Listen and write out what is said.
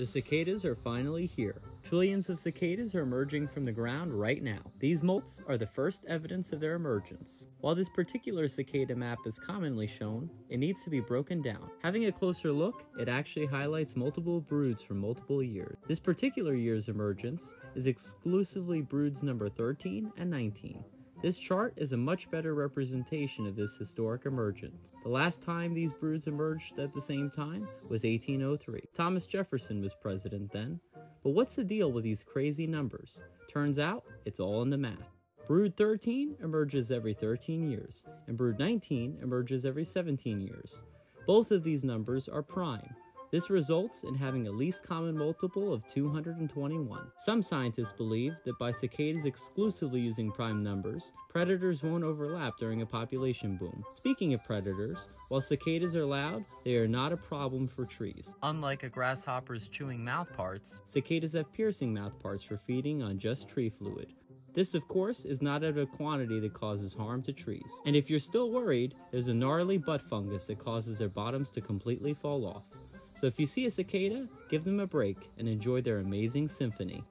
The cicadas are finally here. Trillions of cicadas are emerging from the ground right now. These molts are the first evidence of their emergence. While this particular cicada map is commonly shown, it needs to be broken down. Having a closer look, it actually highlights multiple broods from multiple years. This particular year's emergence is exclusively broods number 13 and 19. This chart is a much better representation of this historic emergence. The last time these broods emerged at the same time was 1803. Thomas Jefferson was president then. But what's the deal with these crazy numbers? Turns out, it's all in the math. Brood 13 emerges every 13 years, and brood 19 emerges every 17 years. Both of these numbers are prime, this results in having a least common multiple of 221. Some scientists believe that by cicadas exclusively using prime numbers, predators won't overlap during a population boom. Speaking of predators, while cicadas are loud, they are not a problem for trees. Unlike a grasshopper's chewing mouthparts, cicadas have piercing mouthparts for feeding on just tree fluid. This, of course, is not at a quantity that causes harm to trees. And if you're still worried, there's a gnarly butt fungus that causes their bottoms to completely fall off. So if you see a cicada, give them a break and enjoy their amazing symphony.